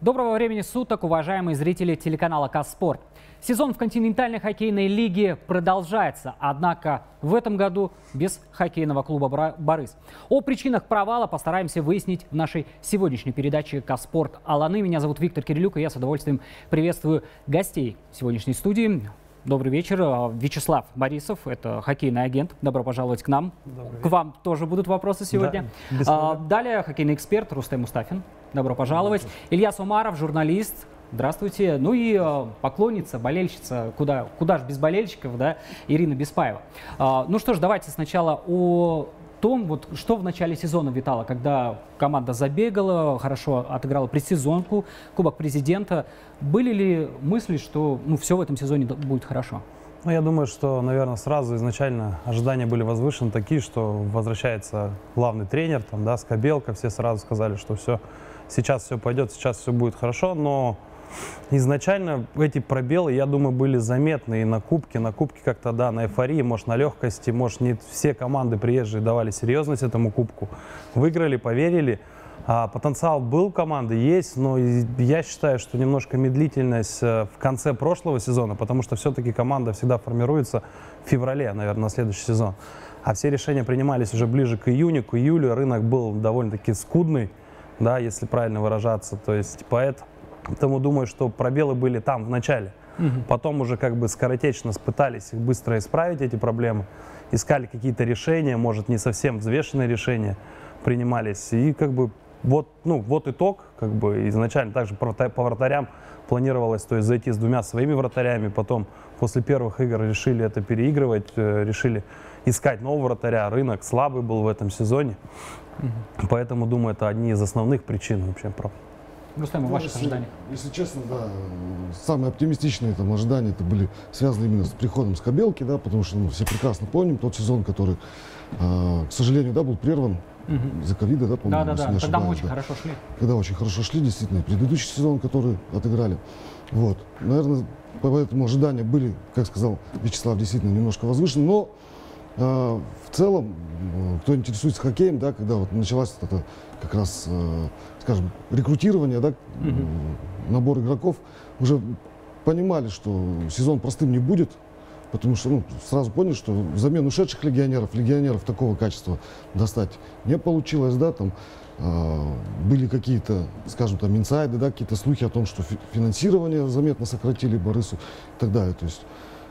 Доброго времени суток, уважаемые зрители телеканала «Каспорт». Сезон в континентальной хоккейной лиге продолжается, однако в этом году без хоккейного клуба «Борис». О причинах провала постараемся выяснить в нашей сегодняшней передаче «Каспорт Аланы». Меня зовут Виктор Кирилюк, и я с удовольствием приветствую гостей сегодняшней студии. Добрый вечер. А, Вячеслав Борисов, это хоккейный агент. Добро пожаловать к нам. Добрый к вам тоже будут вопросы сегодня. Да, а, далее хоккейный эксперт Рустем Мустафин. Добро пожаловать. Илья Сумаров, журналист. Здравствуйте. Ну и э, поклонница, болельщица, куда, куда же без болельщиков, да, Ирина Беспаева. Э, ну что ж, давайте сначала о том, вот, что в начале сезона витало, когда команда забегала, хорошо отыграла предсезонку, Кубок Президента. Были ли мысли, что ну, все в этом сезоне будет хорошо? Ну, я думаю, что, наверное, сразу изначально ожидания были возвышены такие, что возвращается главный тренер, там, да, Скобелка, все сразу сказали, что все, сейчас все пойдет, сейчас все будет хорошо, но изначально эти пробелы, я думаю, были заметны и на Кубке. На Кубке как-то, да, на эйфории, может, на легкости, может, не все команды приезжие давали серьезность этому Кубку. Выиграли, поверили. А потенциал был команды, есть, но я считаю, что немножко медлительность э, в конце прошлого сезона, потому что все-таки команда всегда формируется в феврале, наверное, на следующий сезон. А все решения принимались уже ближе к июню, к июлю. Рынок был довольно-таки скудный, да, если правильно выражаться. То есть поэтому Поэтому думаю, что пробелы были там в начале. Угу. Потом уже как бы скоротечно пытались быстро исправить эти проблемы, искали какие-то решения, может не совсем взвешенные решения принимались. И как бы вот, ну, вот итог, как бы изначально также по вратарям планировалось, то есть зайти с двумя своими вратарями, потом после первых игр решили это переигрывать, э, решили искать нового вратаря, рынок слабый был в этом сезоне, угу. поэтому, думаю, это одни из основных причин вообще Рустам, ну, ваши если, ожидания? Если честно, да, самые оптимистичные там ожидания это были связаны именно с приходом Скобелки, да, потому что ну, все прекрасно помним тот сезон, который, э, к сожалению, да, был прерван угу. из-за ковида, да, по-моему, Да, да, да, когда мы очень да. хорошо шли. Когда очень хорошо шли, действительно, предыдущий сезон, который отыграли. Вот, наверное, поэтому ожидания были, как сказал Вячеслав, действительно немножко возвышены, но в целом, кто интересуется хоккеем, да, когда вот началась эта как раз, э, скажем, рекрутирование, да, угу. набор игроков, уже понимали, что сезон простым не будет, потому что ну, сразу поняли, что взамен ушедших легионеров, легионеров такого качества достать не получилось, да, там э, были какие-то, скажем, там инсайды, да, какие-то слухи о том, что финансирование заметно сократили Борису и так далее, то есть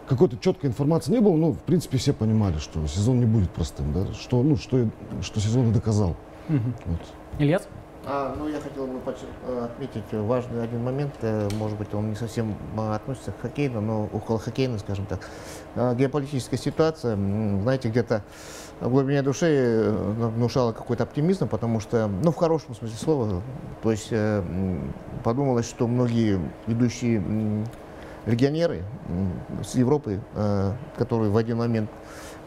какой-то четкой информации не было, но в принципе все понимали, что сезон не будет простым, да, что, ну, что, что сезон и доказал. Угу. Вот. Ильяс? А, ну, я хотел бы э, отметить важный один момент. Э, может быть, он не совсем а, относится к хоккейну, но около хоккейна, скажем так. А, геополитическая ситуация, знаете, где-то в глубине души э, внушала какой-то оптимизм, потому что, ну, в хорошем смысле слова, то есть подумалось, что многие ведущие легионеры с Европы, которые в один момент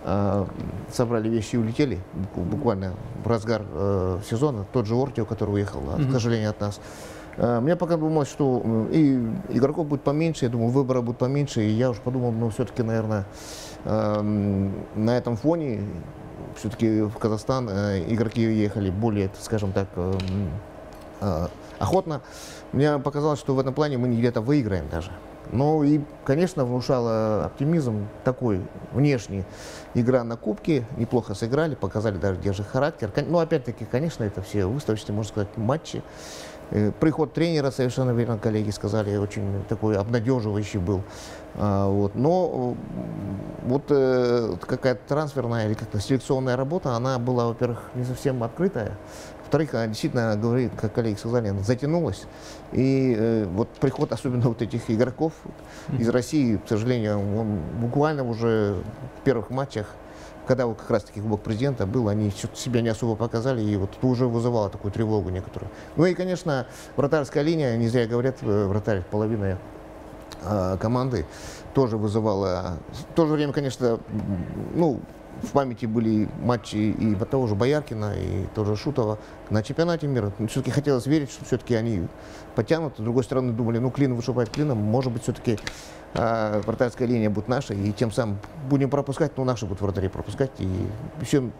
Э, собрали вещи и улетели буквально в разгар э, сезона. Тот же Ортио, который уехал, mm-hmm. к сожалению, от нас. Э, мне пока думалось, что и игроков будет поменьше, я думаю, выбора будет поменьше, и я уже подумал, ну, все-таки, наверное, на этом фоне все-таки в Казахстан игроки ехали более, скажем так, охотно. Мне показалось, что в этом плане мы где-то выиграем даже. Ну и, конечно, внушало оптимизм такой внешний. Игра на кубке, неплохо сыграли, показали даже держи характер. Но опять-таки, конечно, это все выставочные, можно сказать, матчи. Э, приход тренера, совершенно верно коллеги сказали, очень такой обнадеживающий был. А, вот. Но вот э, какая-то трансферная или как-то селекционная работа, она была, во-первых, не совсем открытая. Во-вторых, она действительно, говорит, как коллеги сказали, она затянулась. И э, вот приход особенно вот этих игроков из России, к сожалению, он буквально уже в первых матчах когда вот как раз таки Кубок президента был, они себя не особо показали, и вот это уже вызывало такую тревогу некоторую. Ну и, конечно, вратарская линия, не зря говорят, э, вратарь половина э, команды тоже вызывала. В то же время, конечно, ну, в памяти были матчи и того же Бояркина, и тоже Шутова на чемпионате мира. Все-таки хотелось верить, что все-таки они потянут. С другой стороны, думали, ну, клин вышибает клином, может быть, все-таки э, вратарская линия будет наша, и тем самым будем пропускать, ну, наши будут вратари пропускать, и все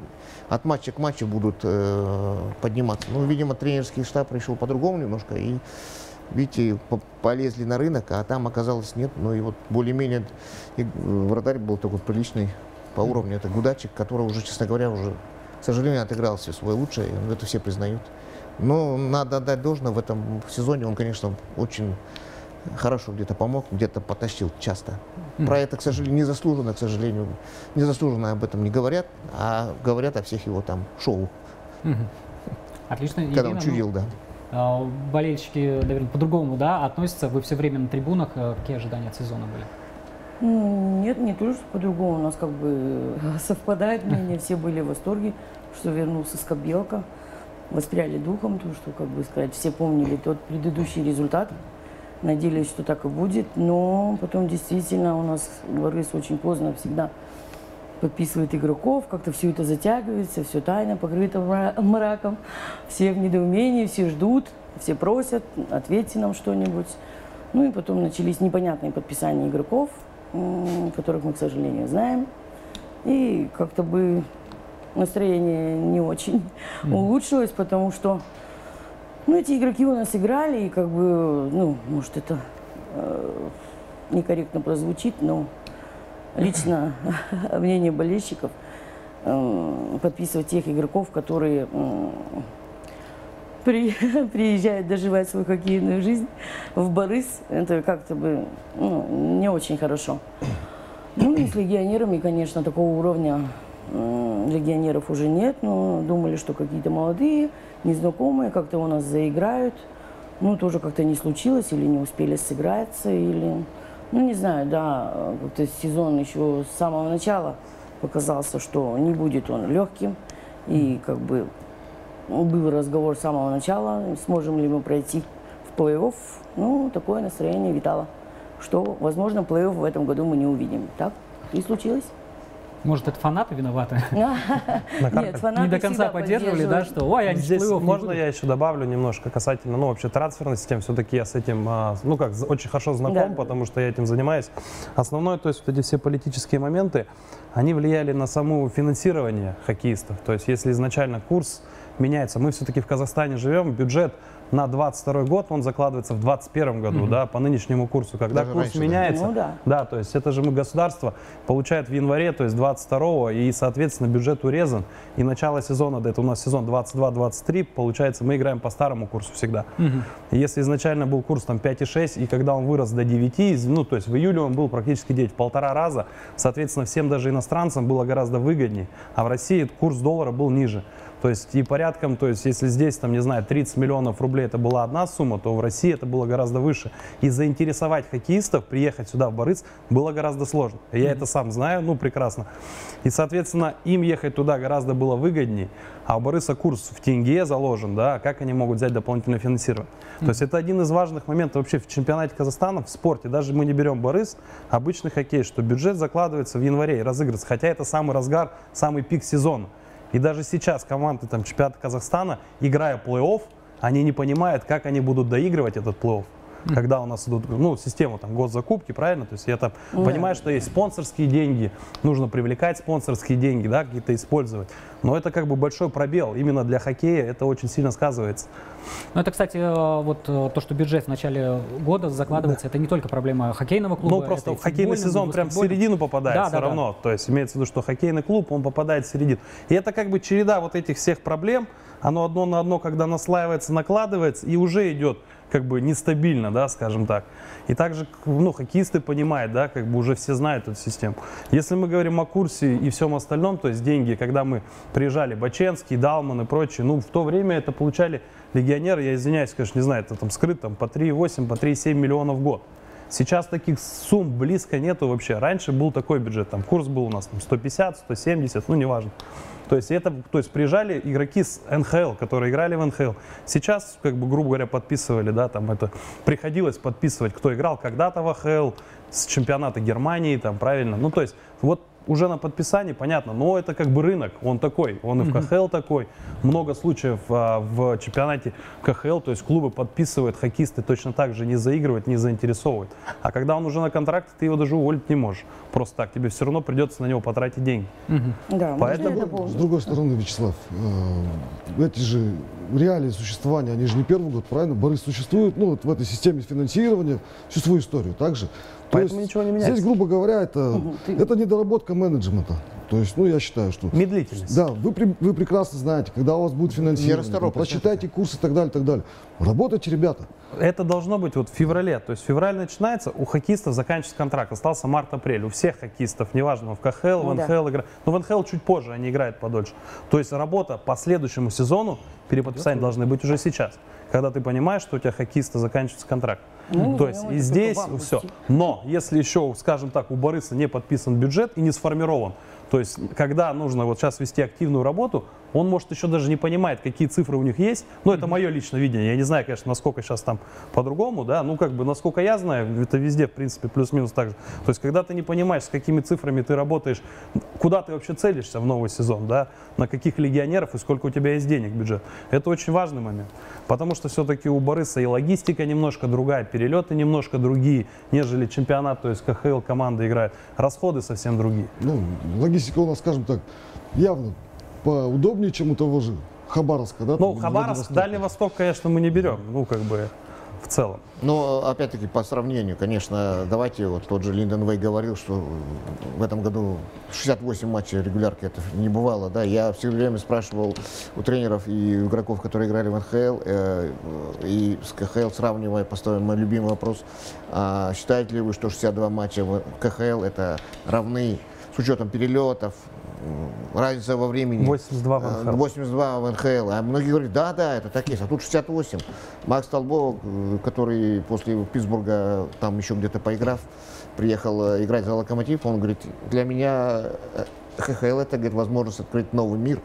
от матча к матчу будут э, подниматься. Ну, видимо, тренерский штаб решил по-другому немножко, и видите, по- полезли на рынок, а там оказалось нет. Ну и вот более-менее и вратарь был такой приличный по уровню. Это Гудачик, который уже, честно говоря, уже, к сожалению, отыграл все свое лучшее. Это все признают. Но надо отдать должное, в этом сезоне он, конечно, очень хорошо где-то помог, где-то потащил часто. Про это, к сожалению, незаслуженно, к сожалению, незаслуженно об этом не говорят, а говорят о всех его там шоу. Отлично. когда он ну, чудил, да. а, Болельщики, наверное, по-другому да, относятся. Вы все время на трибунах. Э, Какие ожидания от сезона были? Нет, не то, что по-другому. У нас как бы совпадает мнение. Все были в восторге, что вернулся Скобелка. Воспряли духом, то, что, как бы сказать, все помнили тот предыдущий результат. Надеялись, что так и будет. Но потом действительно у нас Борис очень поздно всегда подписывает игроков, как-то все это затягивается, все тайно, покрыто мра- мраком. Все в недоумении, все ждут, все просят, ответьте нам что-нибудь. Ну и потом начались непонятные подписания игроков, которых мы, к сожалению, знаем. И как-то бы настроение не очень улучшилось, потому что ну, эти игроки у нас играли, и как бы, ну, может, это э, некорректно прозвучит, но лично мнение болельщиков э, подписывать тех игроков, которые м, при- приезжают доживать свою хоккейную жизнь в Борис, это как-то бы ну, не очень хорошо. Ну и с легионерами, конечно, такого уровня легионеров уже нет, но думали, что какие-то молодые, незнакомые как-то у нас заиграют. Ну, тоже как-то не случилось, или не успели сыграться, или... Ну, не знаю, да, как-то сезон еще с самого начала показался, что не будет он легким. И как бы был разговор с самого начала, сможем ли мы пройти в плей-офф. Ну, такое настроение витало, что, возможно, плей-офф в этом году мы не увидим. Так и случилось. Может, это фанаты виноваты? Нет, фанаты Не до конца поддерживали, да, что ой, они в Здесь плей-офф не можно будут». я еще добавлю немножко касательно, ну, вообще трансферной системы. Все-таки я с этим, а, ну, как, очень хорошо знаком, Да. потому что я этим занимаюсь. Основное, то есть вот эти все политические моменты, они влияли на само финансирование хоккеистов. То есть если изначально курс меняется, мы все-таки в Казахстане живем, бюджет на 22 год, он закладывается в 21 году, да, по нынешнему курсу. Когда Даже курс раньше, да. меняется, Ну да. да, то есть это же мы государство получает в январе, то есть 22 и, соответственно, бюджет урезан. И начало сезона, да, это у нас сезон 22-23, получается, мы играем по старому курсу всегда. И Если изначально был курс там 5,6, и когда он вырос до 9, из- ну, то есть в июле он был практически 9, в полтора раза, соответственно, всем даже иностранцам было гораздо выгоднее, а в России курс доллара был ниже. То есть и порядком, то есть если здесь, там, не знаю, 30 миллионов рублей это была одна сумма, то в России это было гораздо выше. И заинтересовать хоккеистов, приехать сюда, в Борис, было гораздо сложно. Я это сам знаю, ну, прекрасно. И, соответственно, им ехать туда гораздо было выгоднее, а у Бориса курс в тенге заложен, да, как они могут взять дополнительное финансирование. То есть это один из важных моментов вообще в чемпионате Казахстана, в спорте. Даже мы не берем Борис, обычный хоккей, что бюджет закладывается в январе и разыгрывается, хотя это самый разгар, самый пик сезона. И даже сейчас команды там, чемпионата Казахстана, играя плей-офф, они не понимают, как они будут доигрывать этот плей-офф. Когда у нас идут, ну, система там госзакупки, правильно? То есть я там Да. понимаю, что есть спонсорские деньги, нужно привлекать спонсорские деньги, да, какие-то использовать. Но это как бы большой пробел. Именно для хоккея это очень сильно сказывается. Ну, это, кстати, э, вот э, то, что бюджет в начале года закладывается, это не только проблема хоккейного клуба. Ну, просто хоккейный сезон прям в середину попадает Да, все да, да. равно. То есть имеется в виду, что хоккейный клуб, он попадает в середину. И это как бы череда вот этих всех проблем, оно одно на одно, когда наслаивается, накладывается, и уже идет как бы нестабильно, да, скажем так. И также, ну, хоккеисты понимают, да, как бы уже все знают эту систему. Если мы говорим о курсе и всем остальном, то есть деньги, когда мы приезжали, Баченский, Далман и прочие, ну, в то время это получали легионеры, я извиняюсь, конечно, не знаю, это там скрыт там по 3,8, по 3,7 миллионов в год. Сейчас таких сумм близко нету вообще. Раньше был такой бюджет, там курс был у нас там, 150, 170, ну неважно. То есть это, то есть приезжали игроки с НХЛ, которые играли в НХЛ. Сейчас, как бы, грубо говоря, подписывали, да, там это приходилось подписывать, кто играл когда-то в АХЛ, с чемпионата Германии, там, правильно. Ну, то есть вот уже на подписании, понятно, но это как бы рынок, он такой, он и в КХЛ такой. Много случаев а, в чемпионате КХЛ, то есть клубы подписывают, хоккеисты точно так же не заигрывают, не заинтересовывают. А когда он уже на контракте, ты его даже уволить не можешь. Просто так, тебе все равно придется на него потратить деньги. Да, Поэтому С другой стороны, Вячеслав, э, эти же реалии существования, они же не первый год, правильно? Борис существует, ну, вот в этой системе финансирования всю свою историю также. То Поэтому ничего не меняется. Здесь, грубо говоря, это, ты- это недоработка менеджмента. То есть, ну, я считаю, что... Медлительность. Да, вы, вы прекрасно знаете, когда у вас будет финансирование, там, прочитайте курсы и так далее, и так далее. Работайте, ребята. Это должно быть вот в феврале. То есть февраль начинается, у хоккеистов заканчивается контракт. Остался март-апрель. У всех хоккеистов, неважно, в КХЛ, Ну в да. НХЛ играют. Но в НХЛ чуть позже, они играют подольше. То есть работа по следующему сезону, переподписания должны быть уже сейчас. Когда ты понимаешь, что у тебя хоккеиста заканчивается контракт. Ну, То есть ну, и здесь все. Но если еще, скажем так, у Бориса не подписан бюджет и не сформирован, то есть когда нужно вот сейчас вести активную работу, он может еще даже не понимает, какие цифры у них есть. Ну, это мое личное видение. Я не знаю, конечно, насколько сейчас там по-другому, да. Ну, как бы, насколько я знаю, это везде, в принципе, плюс-минус так же. То есть, когда ты не понимаешь, с какими цифрами ты работаешь, куда ты вообще целишься в новый сезон, да, на каких легионеров и сколько у тебя есть денег бюджет. Это очень важный момент. Потому что все-таки у Бориса и логистика немножко другая, перелеты немножко другие, нежели чемпионат, то есть КХЛ команда играет. Расходы совсем другие. Ну, логистика у нас, скажем так, явно поудобнее, чем у того же Хабаровска, да? Ну, там, Хабаровск. Дальний Восток, конечно, мы не берем. Ну, как бы, в целом. Но, опять-таки, по сравнению, конечно, давайте, вот тот же Линдон Вей говорил, что в этом году 68 матчей регулярки, это не бывало, да. Я все время спрашивал у тренеров и игроков, которые играли в НХЛ э, и с КХЛ, сравнивая, постоянно мой любимый вопрос, а считаете ли вы, что 62 матча в КХЛ это равны с учетом перелетов, разница во времени? 82 в Э, НХЛ. 82 в НХЛ. А многие говорят, да, да, это так есть. А тут 68. Макс Толбо, э, который после Питтсбурга, там еще где-то поиграв, приехал э, играть за Локомотив, он говорит, для меня э, ХХЛ это, говорит, возможность открыть новый мир.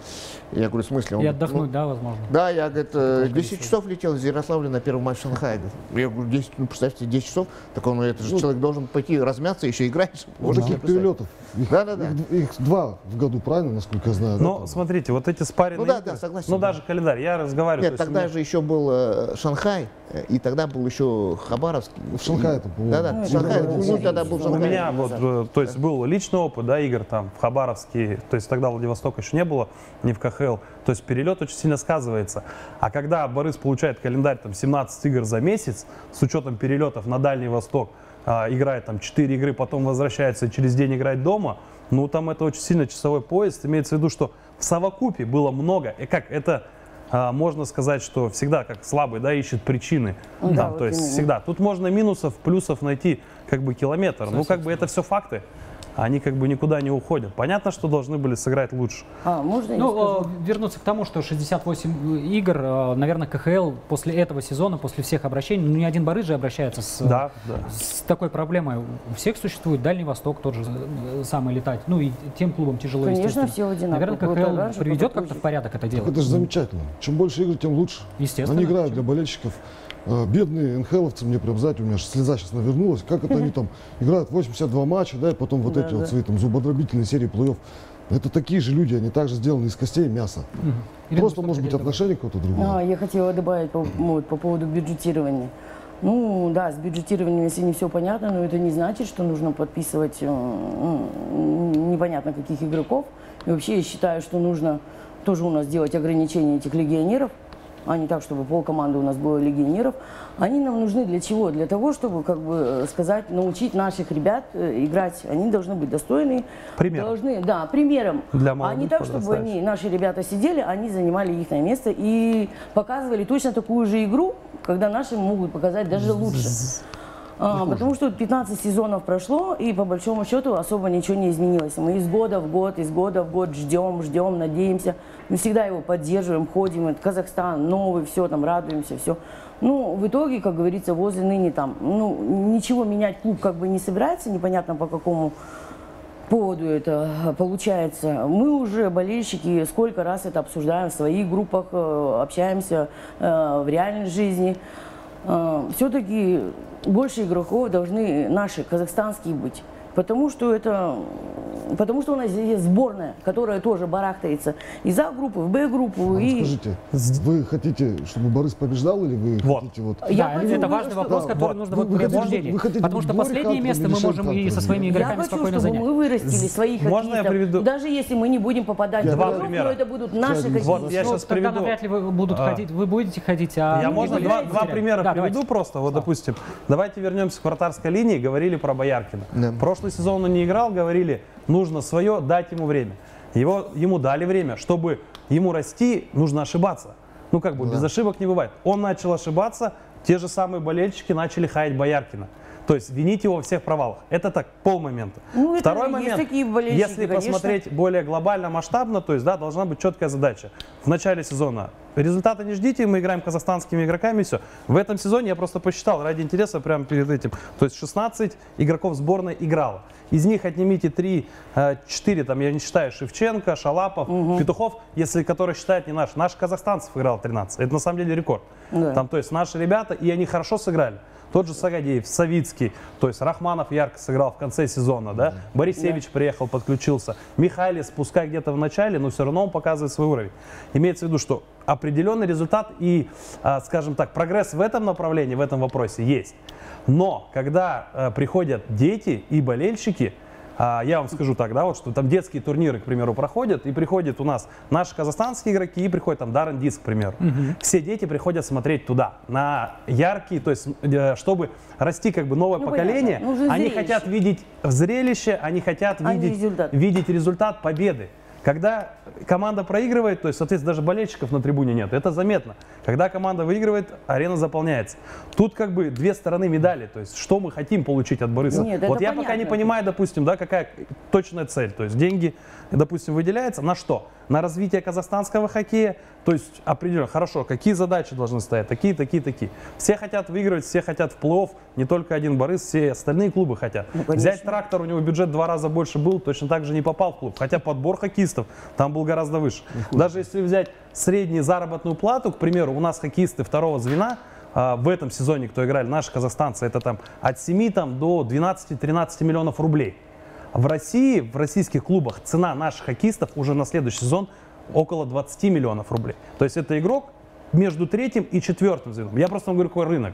Я говорю, в смысле? Он И говорит, отдохнуть, «Ну, да, возможно. да, я, говорит, э, 10 часов летел из Ярославля на первый матч в Шанхае. Я говорю, 10, ну, представьте, 10 часов, так он, это же Ну, человек должен пойти размяться, еще играть. Вот таких перелетов. Их, Да-да-да. их- их два в году, правильно, насколько я знаю? да, Но там? смотрите, вот эти спаренные Ну да, да, согласен, Ну да. даже календарь, я разговариваю. Нет, тогда меня- же еще был э, Шанхай, э, и тогда был еще Хабаровск. В Шанхае это было. Да, да, Ну, Шанхай, это ну, тогда был У У Шанхай. меня вот, э, то есть был личный опыт, да, игр там в Хабаровске, то есть тогда Владивостока еще не было, не в КХЛ, то есть перелет очень сильно сказывается. А когда Борис получает календарь там 17 игр за месяц, с учетом перелетов на Дальний Восток, а, играет там 4 игры, потом возвращается и через день играть дома, ну там это очень сильно часовой поезд, имеется в виду, что в совокупе было много, и как это а, можно сказать, что всегда как слабый, да, ищет причины. Ну да, Там, вот то есть именно. всегда. Тут можно минусов, плюсов найти как бы километр. Ну, как бы это все факты. Они как бы никуда не уходят. Понятно, что должны были сыграть лучше. А, можно я Ну, скажу? э, вернуться к тому, что 68 игр, э, наверное, КХЛ после этого сезона, после всех обращений, ну, ни один же обращается с, э, Да, да. с такой проблемой. У всех существует Дальний Восток, тот же э, самый летать. Ну, и тем клубам тяжело, Конечно, естественно. все одинаково. Наверное, КХЛ приведет как-то в порядок это дело. Это же замечательно. Чем больше игр, тем лучше. Естественно. Они играют для болельщиков. А, Бедные НХЛовцы, мне прям, знаете, у меня слеза сейчас навернулась. Как это они там играют 82 матча, да, и потом вот Да, эти да. вот свои там зубодробительные серии плей-офф. Это такие же люди, они также сделаны из костей и мяса. Ирина, Просто, может быть, отношение какое-то другое. А, я хотела добавить по, ну, вот, по поводу бюджетирования. Ну да, с бюджетированием, если не все понятно, но это не значит, что нужно подписывать м, непонятно каких игроков. И вообще я считаю, что нужно тоже у нас делать ограничения этих легионеров, а не так, чтобы полкоманды у нас было легионеров. Они нам нужны для чего? Для того, чтобы, как бы э, сказать, научить наших ребят э, играть. Они должны быть достойны. Примером. Должны, да, примером. Для а не так, чтобы они, наши ребята сидели, они занимали их место и показывали точно такую же игру, когда наши могут показать даже лучше. А, потому что 15 сезонов прошло, и по большому счету особо ничего не изменилось. Мы из года в год, из года в год ждем, ждем, надеемся. Мы всегда его поддерживаем, ходим. Это Казахстан новый, все там, радуемся, все. Ну, в итоге, как говорится, возле ныне там, ну, ничего менять клуб как бы не собирается, непонятно по какому поводу это получается. Мы уже, болельщики, сколько раз это обсуждаем в своих группах, э, общаемся э, в реальной жизни. Все-таки больше игроков должны наши, казахстанские быть. Потому что это, потому что у нас есть сборная, которая тоже барахтается из А-группы в Б-группу. А и... Скажите, вы хотите, чтобы Борис побеждал или вы Вот. хотите вот... Я да, хочу, это важный чтобы- вопрос, Да, который вот. нужно Вы- вот вы при хотите, обсуждении. вы хотите Потому что последнее место мы можем и со своими Я игроками хочу, спокойно чтобы занять. мы вырастили своих Можно я приведу- Даже если мы не будем попадать Два в игрок, примера. но это будут наши Вот, хоккеисты. я Ну, щас тогда приведу- навряд ли вы будут А. ходить, вы будете ходить, а Я можно два, два примера Да, приведу давайте. просто. Вот, допустим, давайте вернемся к вратарской линии. Говорили про Бояркина. Да. Прошлый сезон он не играл, говорили, нужно свое, дать ему время. Его, ему дали время. Чтобы ему расти, нужно ошибаться. Ну, как бы, без ошибок не бывает. Он начал ошибаться, те же самые болельщики начали хаять Бояркина. То есть винить его во всех провалах. Это так, полмомента. Ну, Второй момент, такие если конечно. посмотреть более глобально, масштабно, то есть, да, должна быть четкая задача. В начале сезона результата не ждите, мы играем казахстанскими игроками, и все. В этом сезоне я просто посчитал ради интереса прямо перед этим. То есть 16 игроков сборной играло. Из них отнимите 3, 4, там я не считаю, Шевченко, Шалапов, Петухов, если который считает не наш. Наш казахстанцев играл 13. Это на самом деле рекорд. Да. Там, то есть наши ребята, и они хорошо сыграли. Тот же Сагадеев, Савицкий, то есть Рахманов ярко сыграл в конце сезона, да? Борисевич приехал, подключился. Михайлис, пускай где-то в начале, но все равно он показывает свой уровень. Имеется в виду, что определенный результат и, а, скажем так, прогресс в этом направлении, в этом вопросе есть. Но когда э, приходят дети и болельщики, а, я вам скажу так, да, вот что там детские турниры, к примеру, проходят, и приходят у нас наши казахстанские игроки, и приходит там Даррен Диск, к примеру. Все дети приходят смотреть туда, на яркие, то есть, э, чтобы расти как бы новое Ну, поколение, понятно. Нужно они зрелище. хотят видеть зрелище, они хотят А видеть, результат. видеть результат победы. Когда команда проигрывает, то есть, соответственно, даже болельщиков на трибуне нет, это заметно. Когда команда выигрывает, арена заполняется. Тут как бы две стороны медали, то есть, что мы хотим получить от Бориса. Нет, вот я пока не понятно. понимаю, допустим, да, какая точная цель. То есть деньги, допустим, выделяются на что? На развитие казахстанского хоккея. То есть определенно, хорошо, какие задачи должны стоять? Такие, такие, такие. Все хотят выигрывать, все хотят в плей-офф. Не только один Борис, все остальные клубы хотят. Ну, конечно. Взять трактор, у него бюджет два раза больше был, точно так же не попал в клуб. Хотя подбор хоккеистов там был гораздо выше. Даже если взять среднюю заработную плату, к примеру, у нас хоккеисты второго звена, а, в этом сезоне, кто играли, наши казахстанцы, это там от 7 там, до 12-13 миллионов рублей. В России, в российских клубах цена наших хоккеистов уже на следующий сезон около 20 миллионов рублей. То есть это игрок между третьим и четвертым звеном. Я просто вам говорю, какой рынок.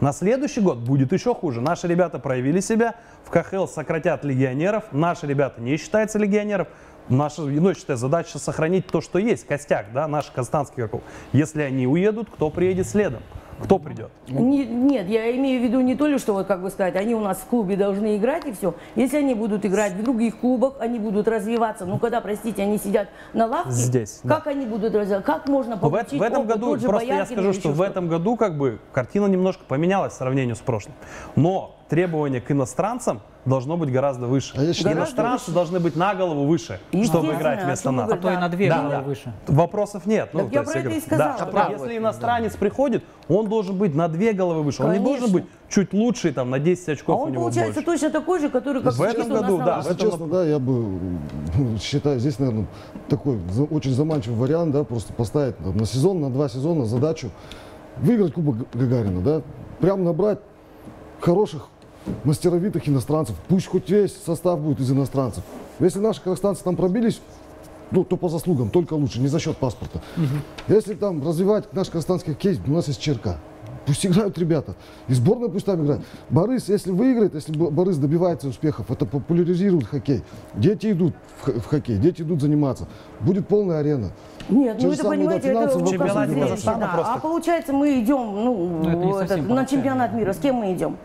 На следующий год будет еще хуже. Наши ребята проявили себя, в КХЛ сократят легионеров, наши ребята не считаются легионеров. Наша, ну, я считаю, задача сохранить то, что есть, костяк, да, наших казахстанских игроков. Если они уедут, кто приедет следом? Кто придет? Не- нет, я имею в виду не то ли, что, вот, как бы сказать, они у нас в клубе должны играть и все. Если они будут играть в других клубах, они будут развиваться. Ну, когда, простите, они сидят на лавке, Здесь, как они будут развиваться? Как можно В, получить в этом опыт? году, просто я Бояркин скажу, или что в этом году как бы картина немножко поменялась в сравнении с прошлым. Но требования к иностранцам должно быть гораздо выше. А считаю- Иностранцы выше. должны быть на голову выше, чтобы играть вместо нас. говорим. То и на две Да, головы да. выше. Вопросов нет. Ну, Так я про это и сказала. Да, Оправдывать если иностранец приходит, он должен быть на две головы выше. Он не должен Конечно. быть чуть лучше, там, на 10 А очков у он него получается больше. точно такой же, который как В этом у году, да, в Если этом честно, да, я бы ну, считаю, здесь, наверное, такой очень заманчивый вариант, да, просто поставить там, на сезон, на два сезона задачу выиграть Кубок Гагарина, да, прям набрать хороших мастеровитых иностранцев. Пусть хоть весь состав будет из иностранцев. Если наши казахстанцы там пробились, ну, то по заслугам, только лучше, не за счет паспорта. Если там развивать наш казахстанский хоккей, у нас есть черка. Пусть играют ребята. И сборная пусть там играет. Борис, если выиграет, если Бо- Борис добивается успехов, это популяризирует хоккей. Дети идут в, хоккей, дети идут заниматься. Будет полная арена. Нет, Те ну это, понимаете, это в Казахстана да. просто. А получается, мы идем ну, это не этот, на чемпионат мира. С кем мы идем?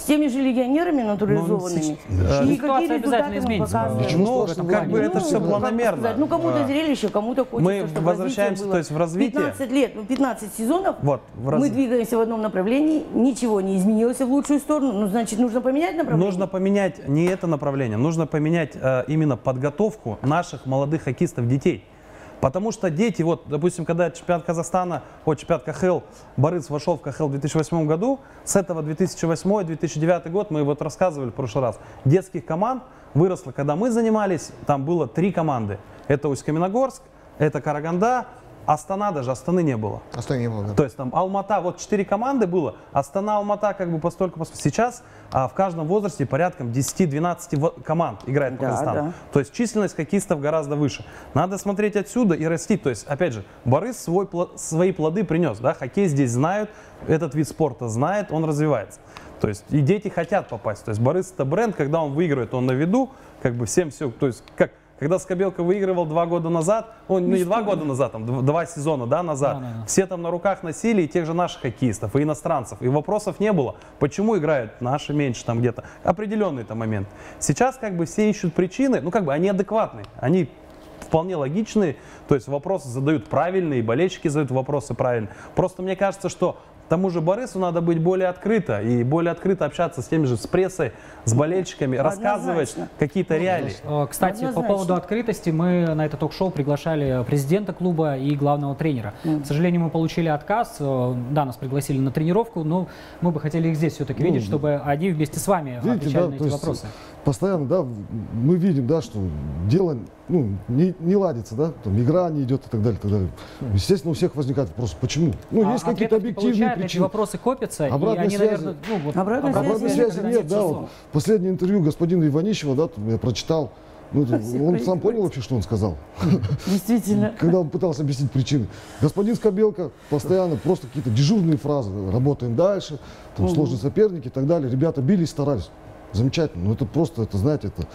С теми же легионерами натурализованными. Ну, да. И Ситуация какие результаты мы показываем? Ну, как бы это все Ну, планомерно. Ну, кому-то зрелище, кому-то хочется, мы чтобы возвращаемся, то есть в развитие. 15 лет, ну, 15 сезонов, Вот, в раз- мы двигаемся в одном направлении, ничего не изменилось в лучшую сторону, ну, значит, нужно поменять направление. Нужно поменять не это направление, нужно поменять э, именно подготовку наших молодых хоккеистов, детей. Потому что дети, вот, допустим, когда чемпионат Казахстана, о, чемпионат КХЛ, Борис вошел в КХЛ в 2008 году, с этого 2008-2009 год, мы вот рассказывали в прошлый раз, детских команд выросло, когда мы занимались, там было три команды. Это Усть-Каменогорск, это Караганда Астана даже, Астаны не было. Астана не было, да. То есть там Алмата, вот четыре команды было, Астана, Алмата как бы постольку, постольку. Сейчас а, в каждом возрасте порядком 10-12 во- команд играет по Да, Казахстану. да. То есть численность хоккеистов гораздо выше. Надо смотреть отсюда и расти. То есть, опять же, Борис свой, свои плоды принес. Да? Хоккей здесь знают, этот вид спорта знает, он развивается. То есть и дети хотят попасть. То есть Борис это бренд, когда он выигрывает, он на виду, как бы всем все. То есть как когда Скобелка выигрывал два года назад, он, ну не два года назад, там дв- два сезона да, назад, Да, да, да. все там на руках носили и тех же наших хоккеистов, и иностранцев. И вопросов не было. Почему играют наши меньше там где-то? Определенный там момент. Сейчас как бы все ищут причины, ну как бы они адекватные, они вполне логичные, то есть вопросы задают правильные, болельщики задают вопросы правильные. Просто мне кажется, что тому же Борису надо быть более открыто и более открыто общаться с теми же, с прессой, с болельщиками, рассказывать какие-то реалии. Э, Кстати, по Однозначно. поводу открытости, мы на это ток-шоу приглашали президента клуба и главного тренера. К сожалению, мы получили отказ. Э, Да, нас пригласили на тренировку, но мы бы хотели их здесь все-таки видеть, чтобы они вместе с вами Видите, отвечали да, на эти вопросы. постоянно, да, мы видим, да, что дело ну, не, не ладится, да, там игра не идет и так далее, и так далее. Естественно, у всех возникает вопрос, почему? Ну, А есть какие-то объективные получают, причины. вопросы копятся, Обратной и они, связи- наверное, ну, вот, Обратной Обратной связи связи нет, нет да, вот последнее интервью господина Иванищева, да, там я прочитал, ну, это- он сам понял вообще, что он сказал, Действительно. когда он пытался объяснить причины. Господин Скобелка постоянно просто какие-то дежурные фразы, работаем дальше, там сложные соперники и так далее. Ребята бились, старались. Замечательно, но это просто, это, знаете, это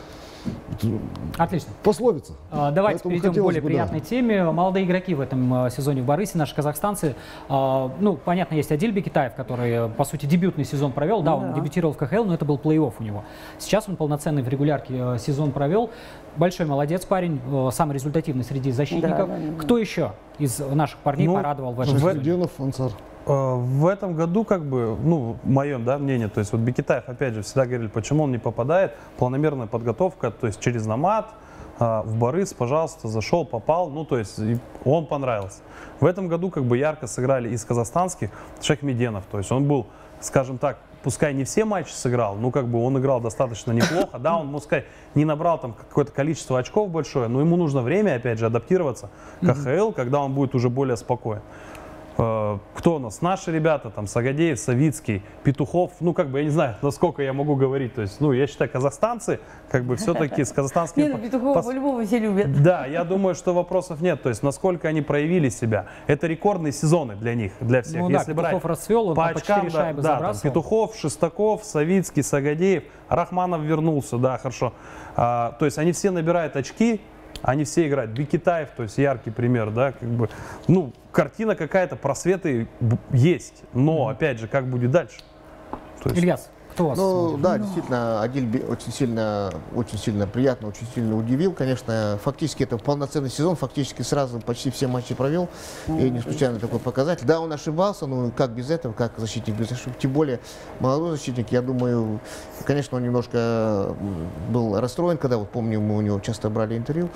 Отлично. пословица. А, Давайте Поэтому перейдем к более бы, да. приятной теме. Молодые игроки в этом а, сезоне в Борисе, наши казахстанцы. А, Ну, понятно, есть Адиль Бекетаев, который, по сути, дебютный сезон провел. Да, он Да. дебютировал в КХЛ, но это был плей-офф у него. Сейчас он полноценный в регулярке сезон провел. Большой молодец парень, самый результативный среди защитников. Да, да, да. Кто еще из наших парней Ну, порадовал в этом сезоне? Ансар. Э, В этом году, как бы, ну, мое да, мнение, то есть вот Бекетаев, опять же, всегда говорили, почему он не попадает. Планомерная подготовка, то есть через намат, а, в Борис, пожалуйста, зашел, попал, ну, то есть он понравился. В этом году как бы ярко сыграли из казахстанских Шахмеденов, то есть он был, скажем так, пускай не все матчи сыграл, но как бы он играл достаточно неплохо. Да, он, пускай не набрал там какое-то количество очков большое, но ему нужно время, опять же, адаптироваться к АХЛ, когда он будет уже более спокоен. Э, Кто у нас? Наши ребята, там, Сагадеев, Савицкий, Петухов, ну, как бы, я не знаю, насколько я могу говорить, то есть, ну, я считаю, казахстанцы, как бы, все-таки с казахстанскими... Не, ну Петухова по-любому все любят. Да, я думаю, что вопросов нет, то есть, насколько они проявили себя. Это рекордные сезоны для них, для всех. Ну да, Если брать Петухов расцвел, он по очкам, 4 да, да, там. Петухов, Шестаков, Савицкий, Сагадеев, Рахманов вернулся, да, хорошо. А, то есть они все набирают очки, они все играют. Бекетаев, то есть яркий пример, да, как бы, ну, картина какая-то, просветы есть, но, опять же, как будет дальше? То есть- Ильяс, вас? Ну да, действительно, Адиль очень сильно, очень сильно приятно, очень сильно удивил. Конечно, фактически это полноценный сезон, фактически сразу почти все матчи провел. И не случайно такой показатель. Да, он ошибался, но как без этого, как защитник без ошибок. Тем более молодой защитник, я думаю, конечно, он немножко был расстроен, когда, вот помню, мы у него часто брали интервью.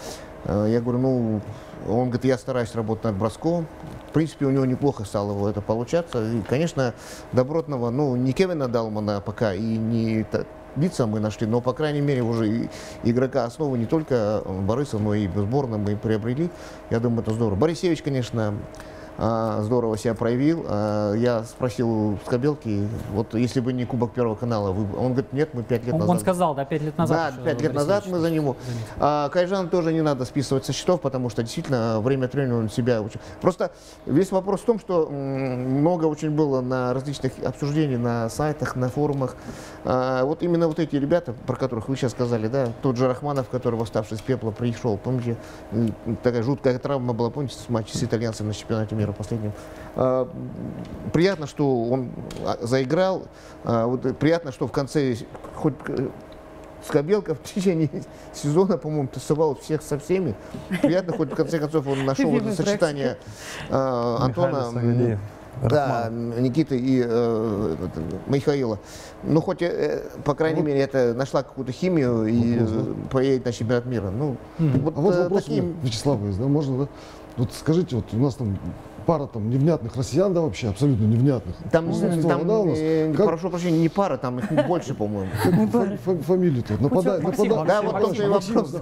Э, Я говорю, ну, он говорит, я стараюсь работать над броском. В принципе, у него неплохо стало это получаться. И, конечно, добротного, ну, не Кевина Далмана пока и не Бица мы нашли, но, по крайней мере, уже игрока основы не только Бориса, но и в сборной мы приобрели. Я думаю, это здорово. Борисевич, конечно, здорово себя проявил. А, Я спросил у Скобелки, вот если бы не Кубок Первого канала, вы... бы-» он говорит, нет, мы пять лет Он, назад. он сказал, да, 5 лет назад. Да, пять лет назад мы за него. А Кайжан тоже не надо списывать со счетов, потому что действительно время от времени он себя очень... Просто весь вопрос в том, что много очень было на различных обсуждений на сайтах, на форумах. А, вот именно вот эти ребята, про которых вы сейчас сказали, да, тот же Рахманов, который восставший из пепла пришел, помните, такая жуткая травма была, помните, с матча с итальянцем на чемпионате мира последнем. А, м, приятно, что он а, заиграл, А, вот, э, приятно, что в конце хоть э, Скобелка в течение сезона, по-моему, тусовал всех со всеми. Приятно, хоть в конце концов он нашел это сочетание э, Антона, да. Никиты и э, Михаила. Ну, хоть, э, по крайней мере, это нашла какую-то химию и э, поедет на чемпионат мира. Ну, вот, А вот э, вопрос меня, Вячеслав, да, можно, да? Вот скажите, вот у нас там пара там невнятных россиян, да, вообще, абсолютно невнятных. Там, Большинство, там да, у нас? э, Как- прошу прощения, не пара, там их больше, по-моему. Как фа- фа- фамилию-то? Нападай, Да, вот тоже вопрос.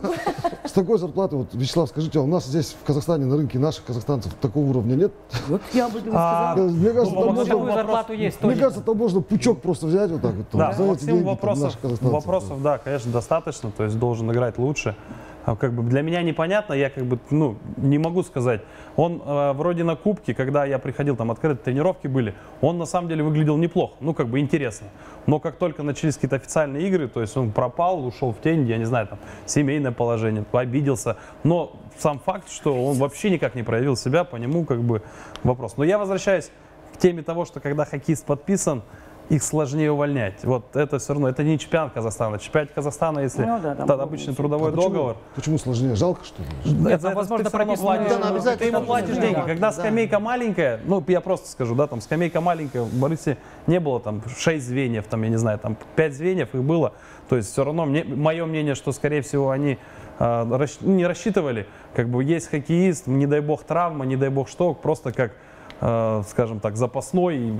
С такой зарплатой, вот, Вячеслав, скажите, а у нас здесь в Казахстане на рынке наших казахстанцев такого уровня нет? Вот я этом и А. Мне кажется, ну, там Ну, можно, зарплату есть мне кажется, там можно пучок просто взять вот так вот. Да, вопросов, наших казахстанцев. вопросов, да, конечно, достаточно, то есть должен играть лучше. А Как бы для меня непонятно, я как бы, ну, не могу сказать. Он э, вроде на кубке, когда я приходил, там открытые тренировки были, он на самом деле выглядел неплохо, ну, как бы интересно. Но как только начались какие-то официальные игры, то есть он пропал, ушел в тень, я не знаю, там, семейное положение, обиделся. Но сам факт, что он вообще никак не проявил себя, по нему как бы вопрос. Но я возвращаюсь к теме того, что когда хоккеист подписан, их сложнее увольнять. Вот это все равно, это не чемпионат Казахстана. Чемпионат Казахстана, если Ну да, там обычный трудовой А почему? договор, Почему сложнее? Жалко, что ли? Нет, там, это возможно, ты прописано- платишь. Да, ну, ты ему платишь деньги. да. Когда Да. скамейка маленькая, ну, я просто скажу, да, там скамейка маленькая, в Борисе не было там 6 звеньев, там, я не знаю, там 5 звеньев их было. То есть все равно, мне, мое мнение, что, скорее всего, они а, расщ- ну, не рассчитывали, как бы есть хоккеист, не дай бог травма, не дай бог что, просто как скажем так, запасной,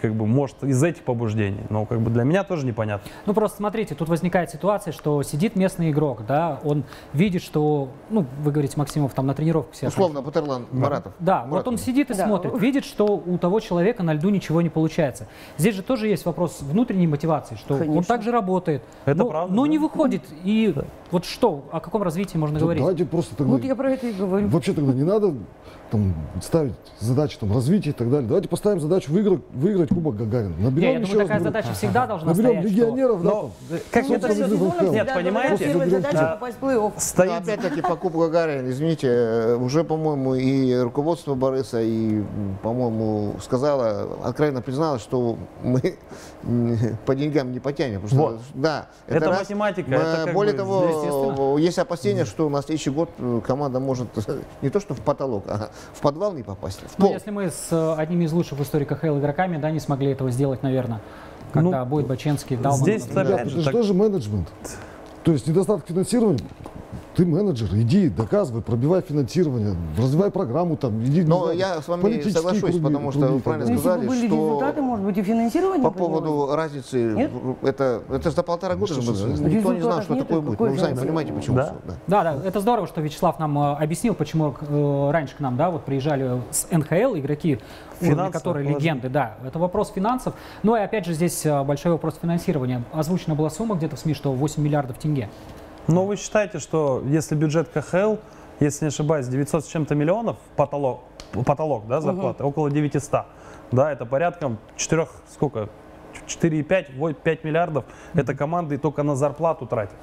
как бы, может, из этих побуждений. Но, как бы, для меня тоже непонятно. Ну просто смотрите, тут возникает ситуация, что сидит местный игрок, да, он видит, что, ну, вы говорите, Максимов там на тренировку все Условно, Патерлан Маратов. Да, вот он сидит и Да. смотрит, видит, что у того человека на льду ничего не получается. Здесь же тоже есть вопрос внутренней мотивации, что он Конечно. также работает, Это но, правда, но да. не выходит. И вот что, о каком развитии можно Ну, говорить? Давайте просто тогда... Вот я про это и говорю. Вообще тогда не надо там, ставить задачи там, развития и так далее. Давайте поставим задачу выиграть, выиграть Кубок Гагарина. Наберем, Не, я еще думаю, такая говорю, задача всегда должна Наберем стоять. что- легионеров, да, Но, там. э, как это все... Сезона Нет, понимаете? задача заберем Стоит... опять-таки по Кубку Гагарина, извините, э, уже, по-моему, и руководство Бориса, и, по-моему, сказала, откровенно призналась, что мы по деньгам не потянем. Потому Вот. что, да, Это раз. математика, это Более бы того, естественно. есть опасения, что на следующий год э, команда может не то что в потолок, а в подвал не попасть, в Ну, пол. если мы с э, одними из лучших в истории КХЛ игроками, да, не смогли этого сделать, наверное, когда будет Баченский, Далман. Ну, здесь например. Ребят, опять же, это же менеджмент. То есть недостаток финансирования. Ты менеджер, иди, доказывай, пробивай финансирование, развивай программу, там, иди, Но знаю, я с вами соглашусь, круги- потому что круги вы правильно Ну, далее. Если бы сказали, были что результаты, может быть, и финансирование По поводу разницы, Нет? это, это за полтора года что же было. Никто не знал, нет, что такое будет. Ну, вы сами разницы? понимаете, почему Да. всё, да. Да, да, это здорово, что Вячеслав нам э, объяснил, почему э, раньше к нам, да, вот приезжали с НХЛ игроки, уровня Финансовое которые положение. легенды, да, это вопрос финансов. Ну и опять же здесь э, большой вопрос финансирования. Озвучена была сумма где-то в СМИ, что 8 миллиардов тенге. Но вы считаете, что если бюджет КХЛ, если не ошибаюсь, 900 с чем-то миллионов потолок, потолок да, зарплаты, около 900, да, это порядком 4, сколько, 4,5, вот 5 миллиардов, это команды только на зарплату тратят.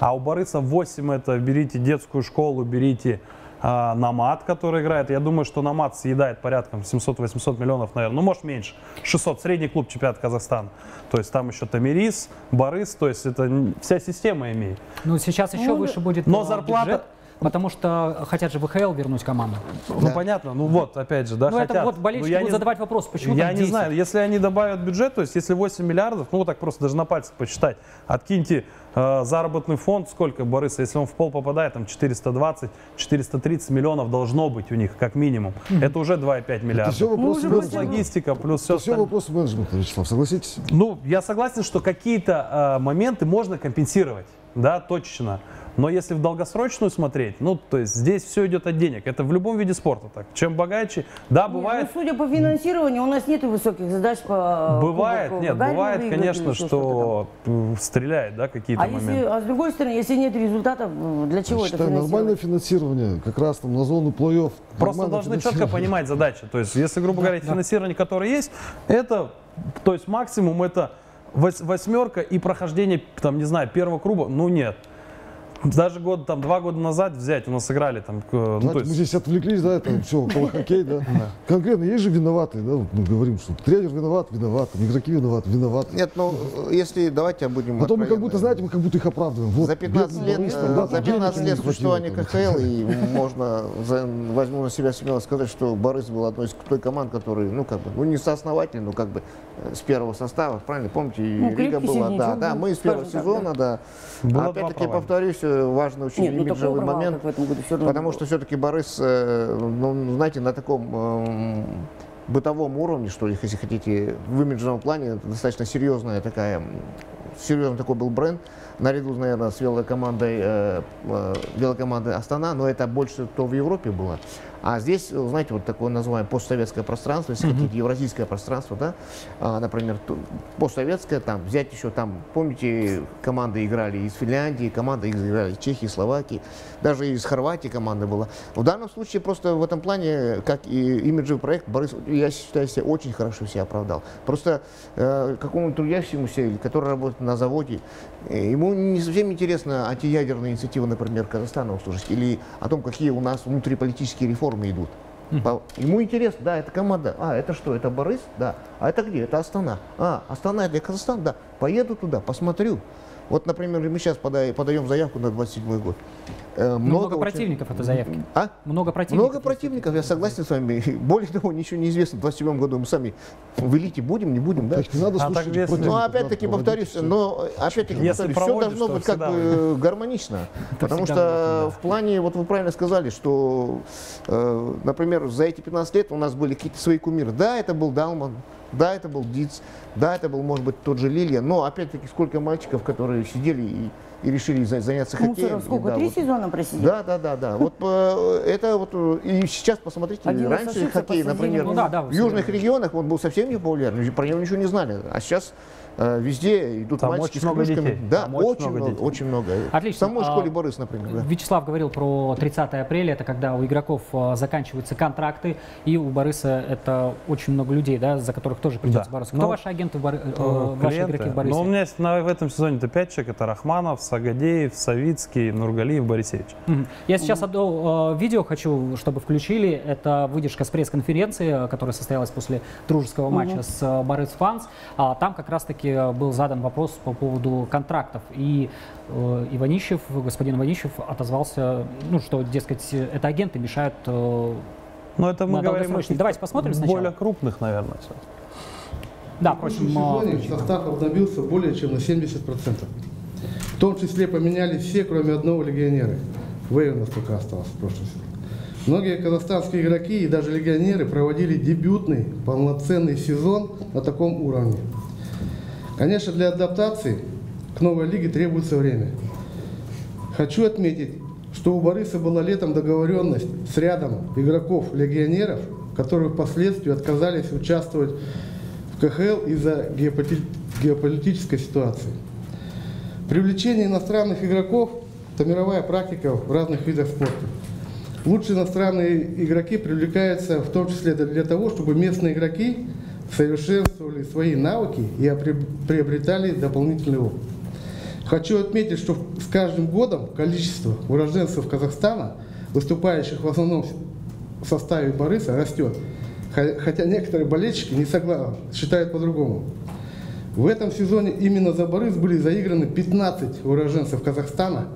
А у Бориса 8 это берите детскую школу, берите а, Намат, который играет. Я думаю, что Намат съедает порядком 700-800 миллионов, наверное. Ну, может, меньше. 600. Средний клуб чемпионат Казахстана. То есть там еще Тамирис, Борис. То есть это вся система имеет. Ну сейчас еще Ну, выше будет но э, зарплата- бюджет, потому что хотят же в ВХЛ вернуть команду. Ну, понятно. Ну, вот, опять же, да, ну это хотят. вот Ну, болельщики я будут не- задавать вопрос, почему Я не 10? знаю, если они добавят бюджет, то есть если 8 миллиардов, ну вот так просто даже на пальцах посчитать, откиньте э, заработный фонд, сколько, Бориса, если он в пол попадает, там 420-430 миллионов должно быть у них, как минимум. Это уже 2,5 Это миллиарда. все вопросы уже Плюс логистика, плюс все Это все вопросы менеджмента, Вячеслав, согласитесь? Ну, я согласен, что какие-то э, моменты можно компенсировать, да, точно. Но если в долгосрочную смотреть, ну, то есть здесь все идет от денег. Это в любом виде спорта так. Чем богаче, да, Нет, бывает, ну, судя по финансированию, у нас нет высоких задач по бывает, Кубку нет, Гагарина бывает, конечно, что э, стреляет, да, там. какие-то А, если, моменты. а с другой стороны, если нет результатов, м, для чего Я это считаю, нормальное финансирование, как раз там на зону плей-офф. Просто должны четко понимать задачи. То есть, если, грубо говоря, финансирование, которое есть, это, то есть максимум это вос- восьмерка и прохождение, там, не знаю, первого круга, ну нет. Даже год, там, два года назад взять, у нас сыграли там, к- ну, Знаете, есть, мы здесь отвлеклись, да, это все около хоккей, да. Конкретно есть же виноватые, да, мы говорим, что тренер виноват, виноват, игроки виноваты, виноваты. Нет, ну, если давайте будем Потом мы как будто, знаете, мы как будто их оправдываем. Вот, За 15 бедный лет, Борис, э, да, за денег 15 ему лет существования. КХЛ, и можно, за- возьму на себя смело сказать, что Борис был одной из той команд, которые, ну, как бы, ну, не сооснователь, но как бы э, с первого состава, правильно, помните, и Ну, Рига была, да, да, мы с первого сезона, да. Опять-таки, повторюсь, э, важный очень Нет, ну имиджевый провал, момент. в этом году, все равно. Потому что все-таки Борис, э, ну, знаете, на таком эм, бытовом уровне, что ли, если хотите, в имиджевом плане, достаточно серьезная такая, серьезный такой был бренд, наряду, наверное, с велокомандой, э, э, велокомандой Астана, но это больше то в Европе было. А здесь, э, знаете, вот такое называемое постсоветское пространство, если хотите, евразийское пространство, да, А, например, постсоветское, там, взять еще там, помните, команды играли из Финляндии, команды играли из Чехии, Словакии, даже из Хорватии команда была. В данном случае просто в этом плане, как и имиджевый проект, Борис, я считаю, себя очень хорошо себя оправдал. Просто э, какому-то трудящемуся, который работает на заводе, ему не совсем интересно антиядерные инициативы, например, Казахстана услышать, или о том, какие у нас внутриполитические реформы идут. Ему интересно, да, это команда. А, это что, это Борис? Да. А это где? Это Астана. А, Астана это Казахстан? Да. Поеду туда, посмотрю. Вот, например, мы сейчас пода- подаем заявку на 27 год. Э, Много, очень- противников этой заявки. А? Много противников. Много противников, я согласен с вами. Более того, ничего не известно. В 27 году мы сами в элите будем, не будем, да? Есть не надо А слушать так если- противников, Ну, надо опять-таки проводить повторюсь, но опять-таки Если повторюсь, все должно быть как бы гармонично. Потому что в плане, вот вы правильно сказали, что, э, например, за эти 15 лет у нас были какие-то свои кумиры. Да, это был Далман, да, это был Диц, да, это был, может быть, тот же Лилия, но опять-таки сколько мальчиков, которые сидели и, и решили за- заняться хоккеем. Мусоров И сколько? да, Три вот- сезона просидел? да, да, да, да. Вот э, это вот э, и сейчас посмотрите, Один раньше хоккей, например, Ну да, да, в южных регионах он был совсем не популярен, про него ничего не знали. А сейчас везде идут Там мальчики очень с много кружками. детей. Да, Там очень очень много много, детей. очень много. Отлично. В самой А, школе Борис, например. да. Вячеслав говорил про 30 апреля, это когда у игроков э, заканчиваются контракты, и у Бориса это очень много людей, да, за которых тоже придется Да. бороться. Кто Ну, ваши агенты, в Бори- э, Э, ваши игроки в Борисе? Но у меня есть на, в этом сезоне это 5 человек. Это Рахманов, Сагадеев, Савицкий, Нургалиев, Борисевич. Мгм. Я сейчас одно э, видео хочу, чтобы включили. Это выдержка с пресс-конференции, э, которая состоялась после дружеского матча с э, Борис Фанс. А, там как раз-таки э, был задан вопрос по поводу контрактов. И э, Иванищев, господин Иванищев отозвался, ну, что, дескать, это агенты мешают э, Но это мы говорим Давайте посмотрим сначала. более крупных, наверное. сейчас. Да, В прошлом сезоне состав обновился более чем на 70%. В том числе поменялись все, кроме одного легионера. Вэй у нас только остался в прошлом сезоне. Многие казахстанские игроки и даже легионеры проводили дебютный полноценный сезон на таком уровне. Конечно, для адаптации к новой лиге требуется время. Хочу отметить, что у Бориса была летом договоренность с рядом игроков-легионеров, которые впоследствии отказались участвовать в КХЛ из-за геополи- геополитической ситуации. Привлечение иностранных игроков – это мировая практика в разных видах спорта. Лучшие иностранные игроки привлекаются в том числе для того, чтобы местные игроки совершенствовали свои навыки и приобретали дополнительный опыт. Хочу отметить, что с каждым годом количество уроженцев Казахстана, выступающих в основном в составе Бориса, растет. Хо- Хотя некоторые болельщики не согласны, считают по-другому. В этом сезоне именно за Борис были заиграны 15 уроженцев Казахстана.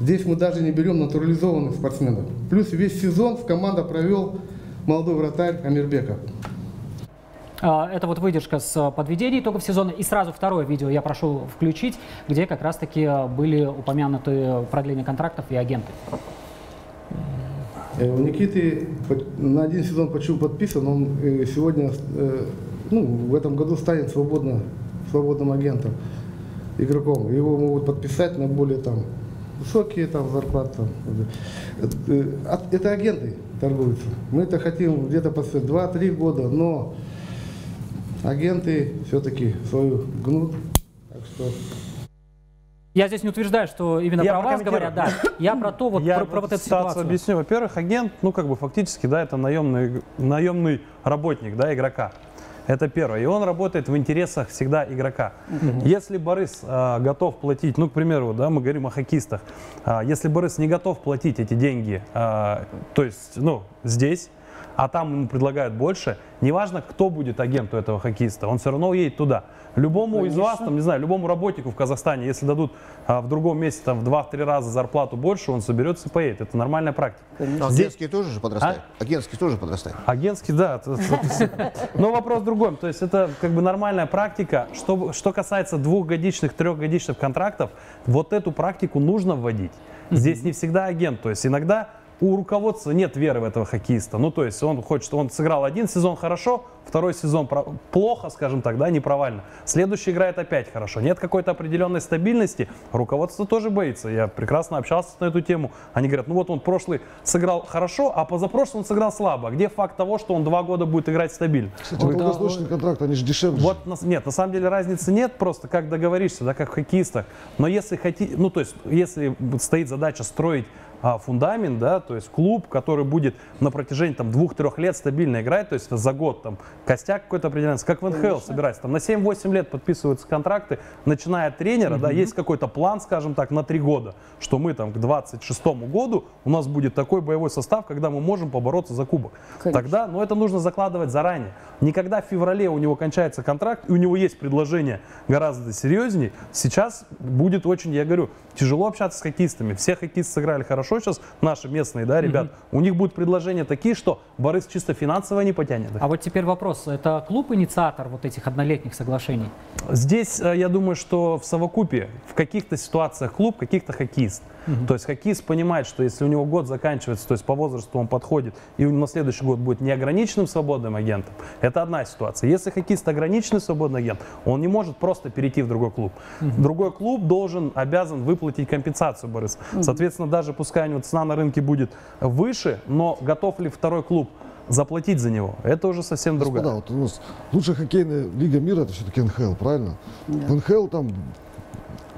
Здесь мы даже не берем натурализованных спортсменов. Плюс весь сезон в команда провел молодой вратарь Амирбеков. А, Это вот выдержка с э, подведения итогов сезона. И сразу второе видео я прошу включить, где как раз-таки э, были упомянуты продление контрактов и агенты. Э, У Никиты на один сезон почему подписан, он сегодня, ну, в этом году станет свободно, свободным агентом, игроком. Его могут подписать на более там высокие там зарплаты. Это агенты торгуются. Мы это хотим где-то подписать 2-3 года, но агенты все-таки свою гнут. Так что Я здесь не утверждаю, что именно Я про вас говорят, да. Я про то, вот Я про, про вот эту ситуацию. объясню. Во-первых, агент, ну как бы фактически, да, это наемный, наемный работник, да, игрока. Это первое. И он работает в интересах всегда игрока. Если Борис а, готов платить, ну, к примеру, да, мы говорим о хоккеистах, А, если Борис не готов платить эти деньги, а, то есть, ну, здесь, а там ему предлагают больше, неважно, кто будет агент у этого хоккеиста, он все равно уедет туда. Любому из вас, там, не знаю, любому работнику в Казахстане, если дадут а, в другом месте там, в 2-3 раза зарплату больше, он соберется и поедет. Это нормальная практика. Но агентские тоже же подрастают. Агентские тоже подрастают. Агентский, да. Но вопрос в другом. То есть это как бы нормальная практика. Что, что касается двухгодичных, трехгодичных контрактов, вот эту практику нужно вводить. Здесь не всегда агент. То есть иногда у руководства нет веры в этого хоккеиста. Ну, то есть он хочет, он сыграл один сезон хорошо, второй сезон про- плохо, скажем так, да, не провально. Следующий играет опять хорошо. Нет какой-то определенной стабильности. Руководство тоже боится. Я прекрасно общался на эту тему. Они говорят, ну вот он прошлый сыграл хорошо, а позапрошлый он сыграл слабо. Где факт того, что он два года будет играть стабильно? Кстати, долгосрочные контракты, они же дешевле. Вот, нет, на самом деле разницы нет, просто как договоришься, да, как в хоккеистах. Но если хотите, ну, то есть, если стоит задача строить а, фундамент, да, то есть клуб, который будет на протяжении там двух-трех лет стабильно играть, то есть за год там костяк какой-то определенный, как в НХЛ собирается, там на 7-8 лет подписываются контракты, начиная от тренера, да, есть какой-то план, скажем так, на три года, что мы там к 26 году у нас будет такой боевой состав, когда мы можем побороться за кубок. Конечно. Тогда, но это нужно закладывать заранее. Никогда в феврале у него кончается контракт, и у него есть предложение гораздо серьезнее, сейчас будет очень, я говорю, тяжело общаться с хоккеистами. Все хоккеисты сыграли хорошо сейчас, наши местные, да, ребят. У них будут предложения такие, что Борис чисто финансово не потянет. их. А вот теперь вопрос. Это клуб инициатор вот этих однолетних соглашений? Здесь, э, я думаю, что в совокупе, в каких-то ситуациях клуб, каких-то хоккеист. То есть хоккеист понимает, что если у него год заканчивается, то есть по возрасту он подходит, и у него на следующий год будет неограниченным свободным агентом, это одна ситуация. Если хоккеист ограниченный свободный агент, он не может просто перейти в другой клуб. Другой клуб должен, обязан выплатить компенсацию, Борис. Соответственно, даже пускай у него цена на рынке будет выше, но готов ли второй клуб заплатить за него, это уже совсем другая. Господа, вот у нас лучшая хоккейная лига мира это все-таки НХЛ, правильно? В НХЛ там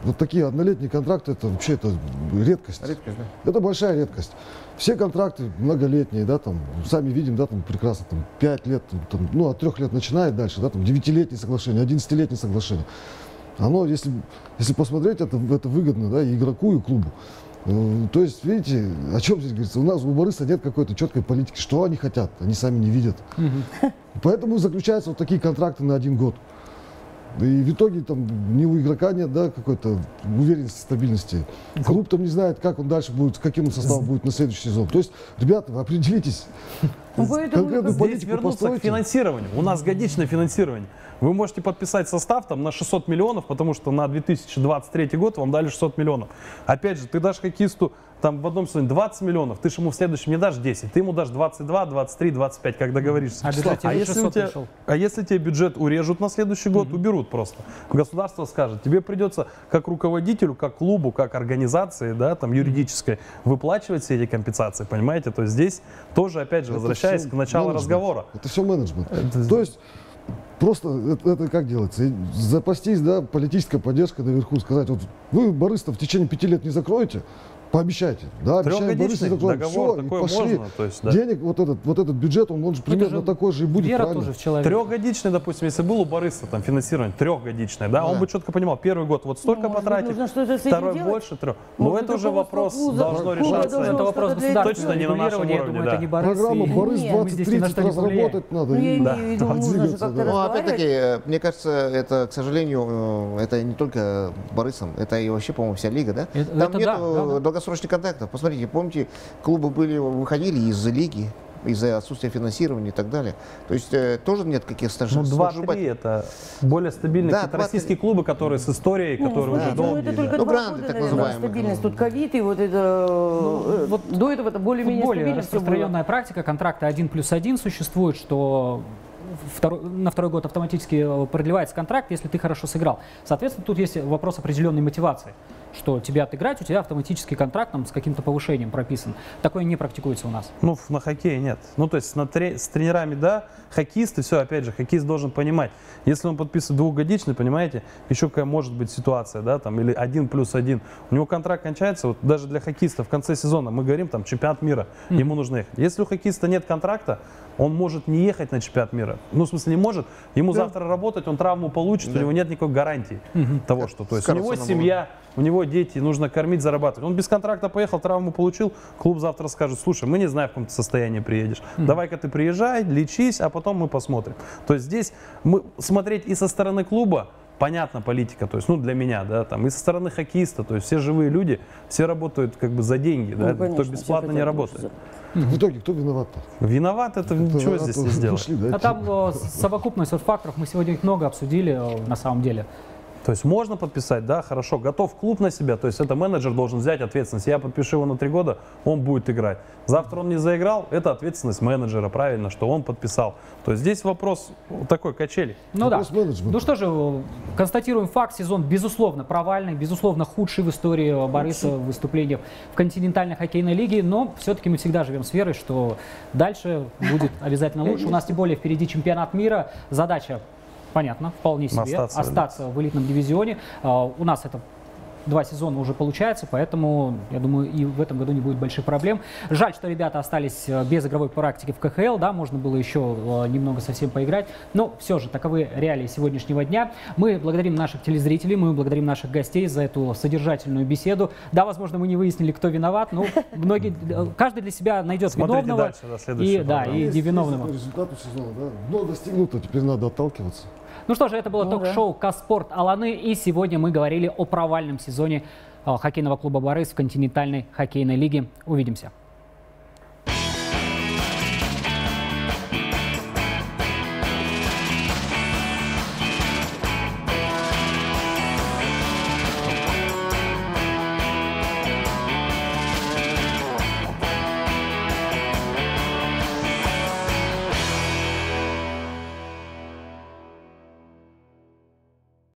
вот такие однолетние контракты, это вообще это редкость. Редкость, да? Это большая редкость. Все контракты многолетние, да, там, сами видим, да, там прекрасно, там, 5 лет, там, ну, от 3 лет начинает дальше, да, там, 9-летние соглашения, 11-летние соглашения. Оно, если, если посмотреть, это, это выгодно, да, и игроку, и клубу. Э, То есть, видите, о чем здесь говорится? У нас у Бориса нет какой-то четкой политики. Что они хотят, они сами не видят. Поэтому заключаются вот такие контракты на один год. И в итоге там ни у игрока нет да, какой-то уверенности, стабильности. Клуб там не знает, как он дальше будет, каким он составом будет на следующий сезон. То есть, ребята, вы определитесь. Поэтому Конкретную Здесь вернуться к постройте. финансированию. У нас годичное финансирование. Вы можете подписать состав там на 600 миллионов, потому что на 2023 год вам дали 600 миллионов. Опять же, ты дашь хоккеисту там в одном сезоне 20 миллионов, ты же ему в следующем не дашь 10, ты ему дашь 22, 23, 25, как договоришься. А бюджет тебе если, 600 у тебя, пришел. а если тебе бюджет урежут на следующий год, уберут просто. Государство скажет, тебе придется как руководителю, как клубу, как организации, да, там юридической, выплачивать все эти компенсации, понимаете? То есть здесь тоже, опять же, Это возвращаясь к началу менеджмент. разговора. Это все менеджмент. То есть просто это, это как делается? Запастись, да, политическая поддержка наверху, сказать, вот вы Борис в течение пяти лет не закроете, пообещайте. Да, обещаем, Борис не Трехгодичный закроем. договор, Всё, и такой пошли. можно, то есть, да. Денег, вот этот, вот этот бюджет, он, он же примерно же такой же и будет, Вера правильно? тоже в человека. Трехгодичный, допустим, если был у Бориса там финансирование трехгодичное, да, он да. бы четко понимал, первый год вот столько быть, потратить, нужно что-то с этим второй делать? больше трех. Но это уже вопрос клуба- должно решаться. Это вопрос государственного Точно не на нашем регулирования, я уровне, думаю, да. это не Борис. Программа и- Борис Нет, мы здесь ни на 2030 что не повлияем. разработать надо. Ну, да. Ну, опять-таки, э, мне кажется, это, к сожалению, э, это не только Борисом, это и вообще, по-моему, вся лига, да? Это- Там нет да, да, да. долгосрочных контактов. Посмотрите, помните, клубы были, выходили из лиги из-за отсутствия финансирования и так далее. То есть э, тоже нет каких-то Ну, стаж- 2-3 это более стабильные Да, 2-3. российские клубы, которые с историей, ну, которые уже смотрите, ну, долгие. это да. только Ну, гранты, года, так наверное, называемые, стабильность. Тут ковид, и вот это... э, вот до этого это более-менее стабильно все было. распространенная практика контракта 1 плюс 1 существует, что второй- на второй год автоматически э, продлевается контракт, если ты хорошо сыграл. Соответственно, тут есть вопрос определенной мотивации, что тебе отыграть, у тебя автоматический контракт там, с каким-то повышением прописан. Такое не практикуется у нас. Ну, на хоккее нет. Ну, то есть на тре- с тренерами, да, хоккеисты, все, опять же, хоккеист должен понимать, если он подписывает двухгодичный, понимаете, еще какая может быть ситуация, да, там, или один плюс один. У него контракт кончается, вот даже для хоккеиста в конце сезона, мы говорим, там, чемпионат мира, ему нужно ехать. Если у хоккеиста нет контракта, он может не ехать на чемпионат мира. Ну, в смысле, не может. Ему завтра работать, он травму получит, у него нет никакой гарантии того, что, то есть у него семья, у него дети, нужно кормить, зарабатывать. Он без контракта поехал, травму получил, клуб завтра скажет, слушай, мы не знаем, в каком ты состоянии приедешь. Давай-ка ты приезжай, лечись, а потом мы посмотрим. То есть здесь мы смотреть и со стороны клуба, понятна политика, то есть, ну, для меня, да, там, и со стороны хоккеиста, то есть все живые люди, все работают как бы за деньги, да, Ну, конечно, кто бесплатно не работает. В итоге кто виноват-то? Виноват это, ничего Виноваты здесь не пришли, да, А там э, совокупность вот факторов, мы сегодня их много обсудили э, на самом деле. То есть можно подписать, да, хорошо, готов клуб на себя, то есть это менеджер должен взять ответственность. Я подпишу его на три года, он будет играть. Завтра он не заиграл, это ответственность менеджера, правильно, что он подписал. То есть здесь вопрос такой качели. Ну да. Вопрос менеджмента. Ну что же, констатируем факт. Сезон, безусловно, провальный, безусловно, худший в истории Бориса в выступлениях в континентальной хоккейной лиге. Но все-таки мы всегда живем с верой, что дальше будет обязательно лучше. У нас тем более впереди чемпионат мира. Задача, понятно, вполне себе. Остаться, Остаться, в элитном дивизионе. А, У нас это два сезона уже получается, поэтому, я думаю, и в этом году не будет больших проблем. Жаль, что ребята остались э, без игровой практики в КХЛ, да, можно было еще э, немного совсем поиграть, но все же таковы реалии сегодняшнего дня. Мы благодарим наших телезрителей, мы благодарим наших гостей за эту содержательную беседу. Да, возможно, мы не выяснили, кто виноват, но многие, э, каждый для себя найдет Смотрите виновного дальше, следующей и, да, и невиновного. такой результат у сезона, да. Но достигнуто, теперь надо отталкиваться. Ну что же, это было Ну да. ток-шоу «Каспорт Аланы», и сегодня мы говорили о провальном сезоне э, хоккейного клуба «Борис» в континентальной хоккейной лиге. Увидимся.